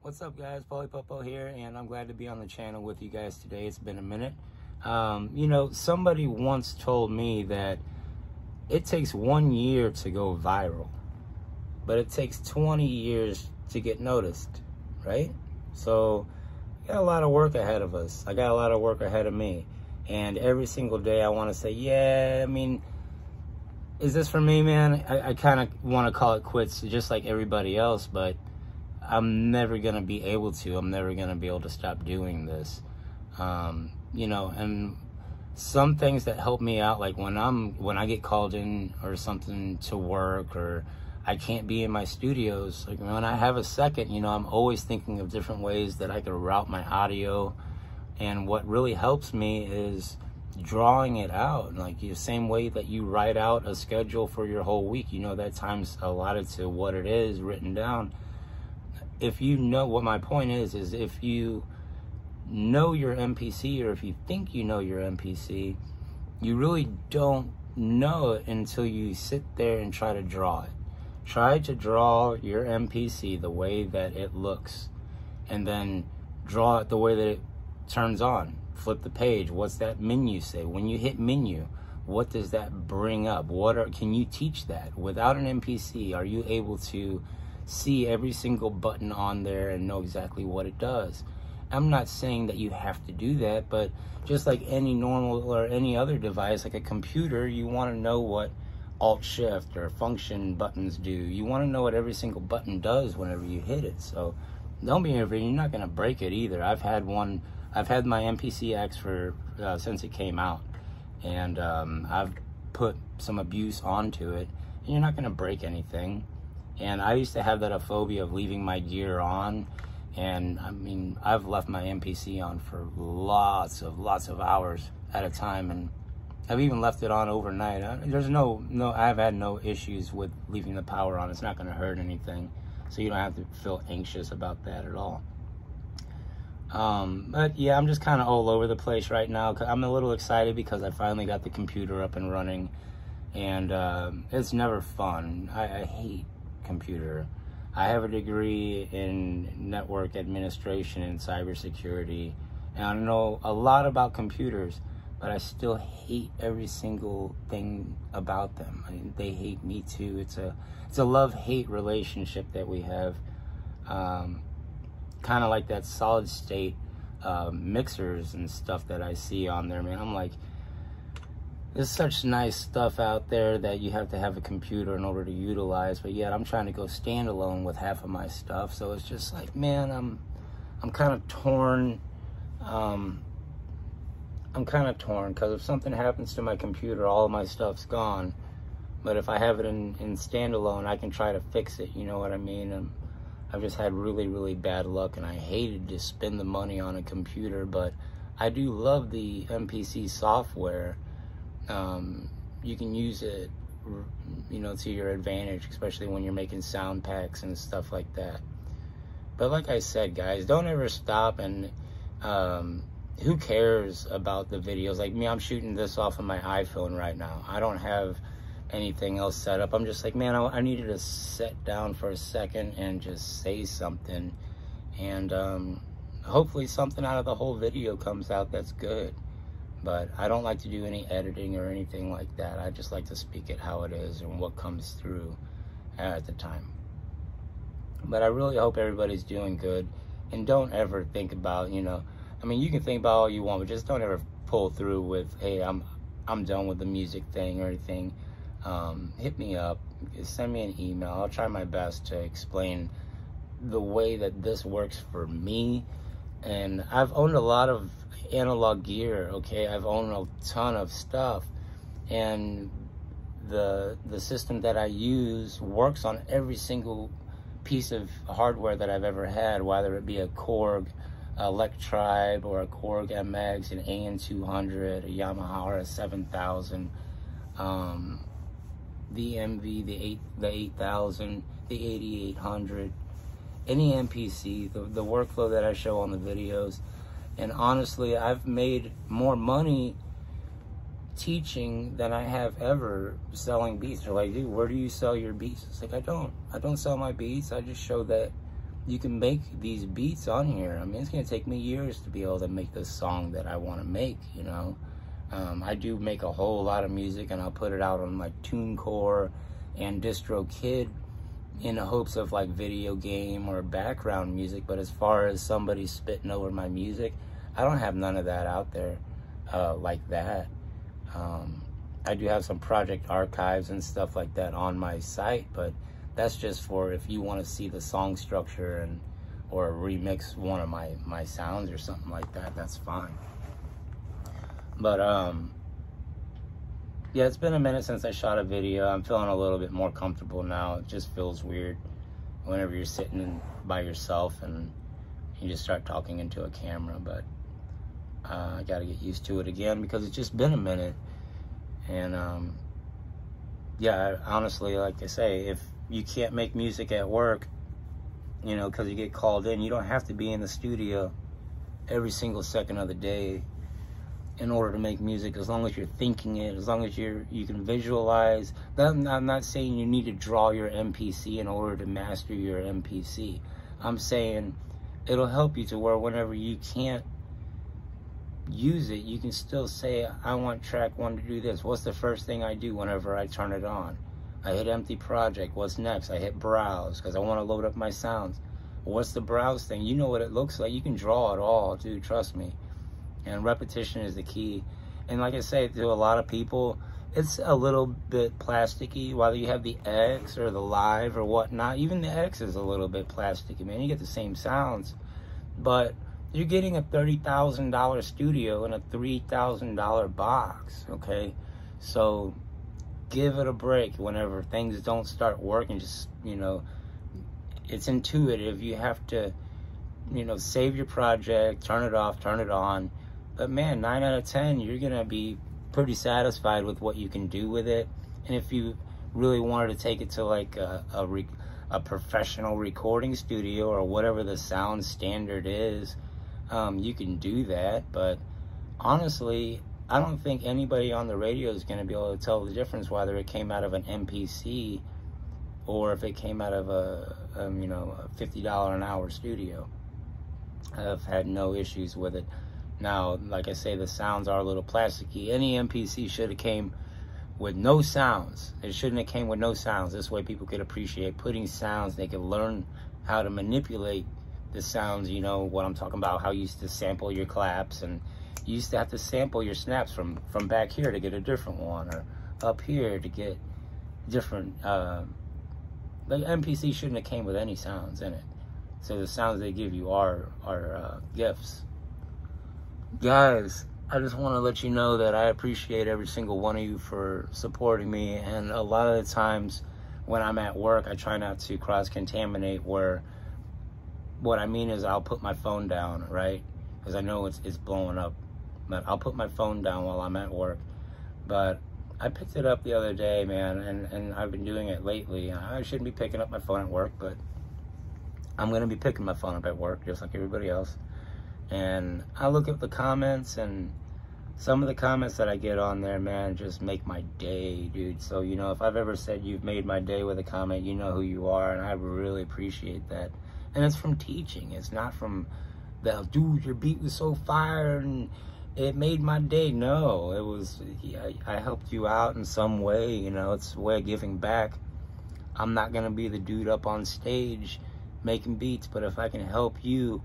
What's up guys, Popo here, and I'm glad to be on the channel with you guys today. It's been a minute. Um, you know, somebody once told me that it takes one year to go viral, but it takes 20 years to get noticed, right? So, got a lot of work ahead of us. I got a lot of work ahead of me. And every single day I want to say, yeah, I mean, is this for me, man? I, I kind of want to call it quits just like everybody else, but I'm never to be able to. I'm never to be able to stop doing this. Um, you know, and some things that help me out, like when I'm, when I get called in or something to work or I can't be in my studios, like when I have a second, you know, I'm always thinking of different ways that I could route my audio. And what really helps me is drawing it out like the same way that you write out a schedule for your whole week you know that time's allotted to what it is written down if you know what my point is, is if you know your MPC or if you think you know your MPC, you really don't know it until you sit there and try to draw it. Try to draw your MPC the way that it looks and then draw it the way that it turns on. Flip the page. What's that menu say? When you hit menu, what does that bring up? What are, can you teach that? Without an MPC, are you able to see every single button on there and know exactly what it does. I'm not saying that you have to do that, but just like any normal or any other device, like a computer, you want to know what Alt Shift or function buttons do. You want to know what every single button does whenever you hit it. So don't be afraid. You're not going to break it either. I've had one. I've had my MPC-X for uh, since it came out, and um, I've put some abuse onto it. And you're not going to break anything. And I used to have that phobia of leaving my gear on. And I mean, I've left my MPC on for lots of, lots of hours at a time. And I've even left it on overnight. There's no, no, I've had no issues with leaving the power on. It's not going to hurt anything. So you don't have to feel anxious about that at all. Um, but yeah, I'm just kind of all over the place right now. I'm a little excited because I finally got the computer up and running. And uh, it's never fun. I, I hate computer. I have a degree in network administration and cybersecurity, and I know a lot about computers, but I still hate every single thing about them. I mean, they hate me too. It's a it's a love hate relationship that we have, um, kind of like that solid state uh, mixers and stuff that I see on there. Man, I'm like there's such nice stuff out there that you have to have a computer in order to utilize but yet i'm trying to go standalone with half of my stuff so it's just like man i'm i'm kind of torn um, i'm kind of torn because if something happens to my computer all of my stuff's gone but if i have it in, in standalone i can try to fix it you know what i mean? And i've just had really really bad luck and i hated to spend the money on a computer but i do love the mpc software um, you can use it, you know, to your advantage, especially when you're making sound packs and stuff like that. But like I said, guys, don't ever stop and um, who cares about the videos? Like me, I'm shooting this off of my iPhone right now. I don't have anything else set up. I'm just like, man, I, I needed to sit down for a second and just say something. And um, hopefully something out of the whole video comes out that's good but I don't like to do any editing or anything like that. I just like to speak it how it is and what comes through at the time. But I really hope everybody's doing good and don't ever think about, you know, I mean, you can think about all you want, but just don't ever pull through with, hey, I'm I'm done with the music thing or anything. Um, hit me up, send me an email. I'll try my best to explain the way that this works for me. And I've owned a lot of analog gear, okay? I've owned a ton of stuff and the the system that I use works on every single piece of hardware that I've ever had, whether it be a Korg Electribe or a Korg MX, an AN200, a Yamaha RS7000, um, the MV, the, 8, the 8000, the 8800, any MPC, the, the workflow that I show on the videos, and honestly, I've made more money teaching than I have ever selling beats. They're like, dude, where do you sell your beats? It's like, I don't. I don't sell my beats. I just show that you can make these beats on here. I mean, it's gonna take me years to be able to make this song that I want to make. You know, um, I do make a whole lot of music, and I'll put it out on like TuneCore and DistroKid in the hopes of like video game or background music. But as far as somebody spitting over my music, I don't have none of that out there uh, like that. Um, I do have some project archives and stuff like that on my site, but that's just for if you want to see the song structure and or remix one of my my sounds or something like that. That's fine. But um, yeah, it's been a minute since I shot a video. I'm feeling a little bit more comfortable now. It just feels weird whenever you're sitting by yourself and you just start talking into a camera, but uh, I got to get used to it again because it's just been a minute. And um, yeah, honestly, like I say, if you can't make music at work, you know, because you get called in, you don't have to be in the studio every single second of the day in order to make music. As long as you're thinking it as long as you're you can visualize. I'm not saying you need to draw your mpc in order to master your mpc i'm saying it'll help you to where whenever you can't use it, you can still say, I want track one to do this. What's the first thing I do whenever I turn it on? I hit empty project. What's next? I hit browse because I want to load up my sounds. What's the browse thing? You know what it looks like. You can draw it all, dude. Trust me. And repetition is the key. And like I say, to a lot of people, it's a little bit plasticky. Whether you have the X or the Live or whatnot, even the X is a little bit plasticky, man. You get the same sounds. But you're getting a $30,000 studio in a $3,000 box, okay? So give it a break whenever things don't start working. Just, you know, it's intuitive. You have to, you know, save your project, turn it off, turn it on. But man, 9 out of 10, you're going to be pretty satisfied with what you can do with it. And if you really wanted to take it to like a, a, a professional recording studio or whatever the sound standard is, um, you can do that. But honestly, I don't think anybody on the radio is going to be able to tell the difference whether it came out of an MPC or if it came out of a, um, you know, a $50 an hour studio. I've had no issues with it. Now, like I say, the sounds are a little plasticky. Any MPC should have came with no sounds. It shouldn't have came with no sounds. This way people could appreciate putting sounds. They could learn how to manipulate the sounds, you know, what I'm talking about, how you used to sample your claps and you used to have to sample your snaps from, from back here to get a different one or up here to get different, uh, the MPC shouldn't have came with any sounds in it. So the sounds they give you are, are uh, gifts. Guys, I just want to let you know that I appreciate every single one of you for supporting me. And a lot of the times when I'm at work, I try not to cross-contaminate where what I mean is I'll put my phone down, right? Because I know it's, it's blowing up. But I'll put my phone down while I'm at work. But I picked it up the other day, man, and, and I've been doing it lately. I shouldn't be picking up my phone at work, but I'm going to be picking my phone up at work just like everybody else. And I look at the comments, and some of the comments that I get on there, man, just make my day, dude. So, you know, if I've ever said you've made my day with a comment, you know who you are, and I really appreciate that and it's from teaching. It's not from the dude. Your beat was so fire and it made my day. No, it was. I, helped you out in some way. You know, it's a way of giving back. I'm not gonna be the dude up on stage making beats, but if I can help you,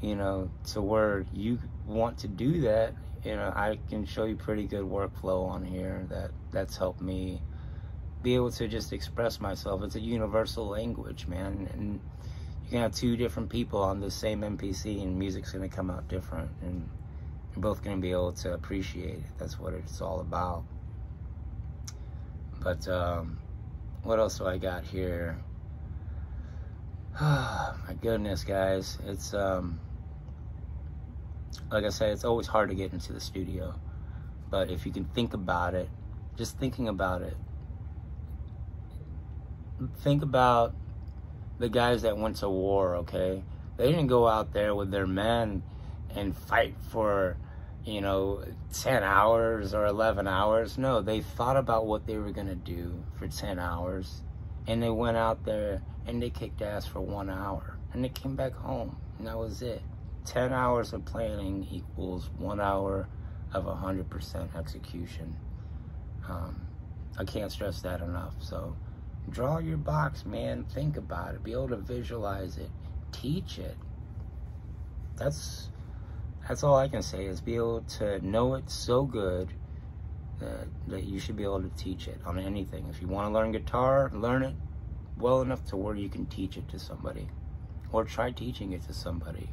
you know, to where you want to do that, you know, I can show you pretty good workflow on here that that's helped me be able to just express myself. It's a universal language, man, and you can have two different people on the same MPC and music's to come out different and you're both to be able to appreciate it. That's what it's all about. But um, what else do I got here? Oh, my goodness, guys. It's, um, like I said, it's always hard to get into the studio. But if you can think about it, just thinking about it, think about the guys that went to war, okay? They didn't go out there with their men and fight for, you know, 10 hours or 11 hours. No, they thought about what they were going to do for 10 hours. And they went out there and they kicked ass for one hour. and they came back home, and that was it. 10 hours of planning equals one hour of 100% execution. Um, I can't stress that enough. So draw your box, man. Think about it. Be able to visualize it. Teach it. That's that's all I can say is be able to know it so good that, that you should be able to teach it on anything. If you want to learn guitar, learn it well enough to where you can teach it to somebody or try teaching it to somebody.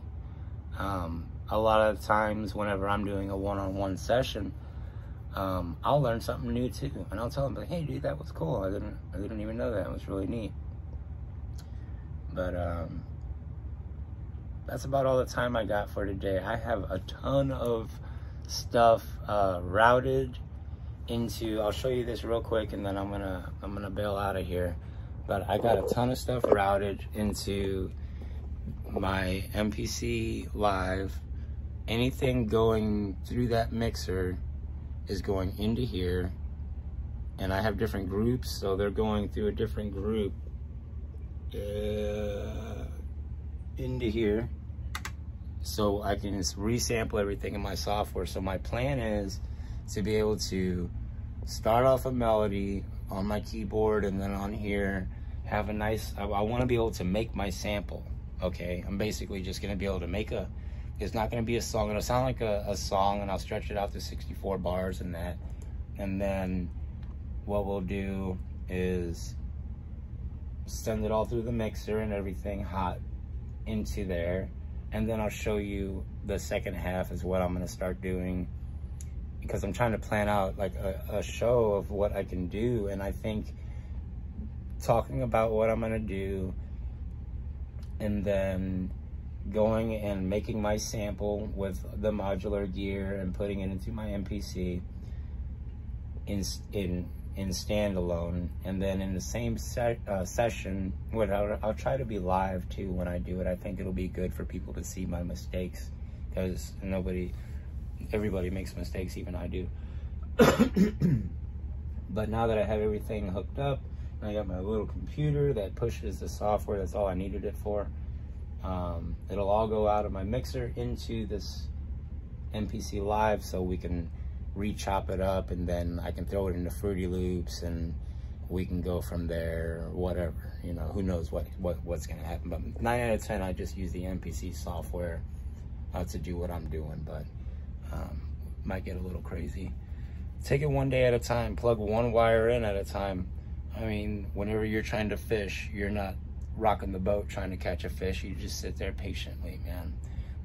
Um, a lot of times whenever I'm doing a one-on-one session, um, I'll learn something new too. And I'll tell them, like, hey dude, that was cool. I didn't, I didn't even know that. It was really neat. But, um, that's about all the time I got for today. I have a ton of stuff, uh, routed into, I'll show you this real quick and then I'm gonna, I'm gonna bail out of here. But I got a ton of stuff routed into my MPC Live, anything going through that mixer is going into here. And I have different groups, so they're going through a different group uh, into here. So I can resample everything in my software. So my plan is to be able to start off a melody on my keyboard and then on here have a nice, I, I want to be able to make my sample okay? I'm basically just gonna be able to make a, it's not gonna be a song, it'll sound like a, a song and I'll stretch it out to 64 bars and that. And then what we'll do is send it all through the mixer and everything hot into there. And then I'll show you the second half is what I'm gonna start doing because I'm trying to plan out like a, a show of what I can do. And I think talking about what I'm gonna do and then going and making my sample with the modular gear and putting it into my MPC in in in standalone, and then in the same uh, session, what I'll, I'll try to be live too when I do it. I think it'll be good for people to see my mistakes because nobody, everybody makes mistakes, even I do. but now that I have everything hooked up, I got my little computer that pushes the software. That's all I needed it for. Um, it'll all go out of my mixer into this MPC Live so we can re-chop it up and then I can throw it into Fruity Loops and we can go from there whatever. You know, who knows what, what what's going to happen. But 9 out of 10, I just use the MPC software uh, to do what I'm doing. But um, might get a little crazy. Take it one day at a time. Plug one wire in at a time I mean, whenever you're trying to fish, you're not rocking the boat trying to catch a fish. You just sit there patiently, man.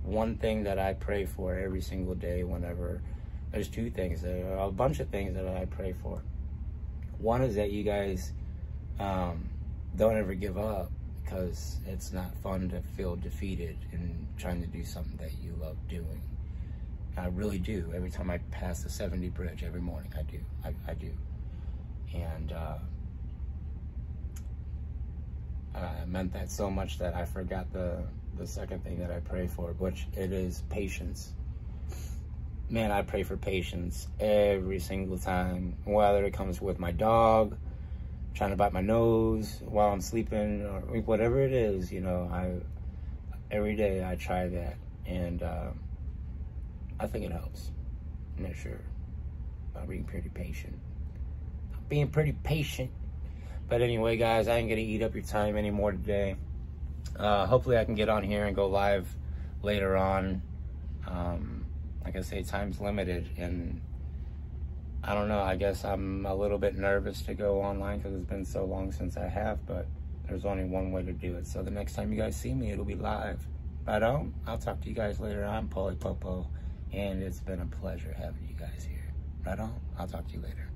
One thing that I pray for every single day whenever, there's two things, there are a bunch of things that I pray for. One is that you guys um, don't ever give up because it's not fun to feel defeated in trying to do something that you love doing. I really do. Every time I pass the 70 bridge every morning, I do. I, I do. And uh, uh, meant that so much that I forgot the the second thing that I pray for, which it is patience. Man, I pray for patience every single time, whether it comes with my dog, trying to bite my nose while I'm sleeping, or whatever it is. You know, I every day I try that, and uh, I think it helps. I'm not sure. I'm being pretty patient. I'm being pretty patient. But anyway, guys, I ain't to eat up your time anymore today. Uh, hopefully I can get on here and go live later on. Um, like I say, time's limited. And I don't know, I guess I'm a little bit nervous to go online because it's been so long since I have. But there's only one way to do it. So the next time you guys see me, it'll be live. Right on. I'll talk to you guys later. I'm Poli Popo. And it's been a pleasure having you guys here. Right on. I'll talk to you later.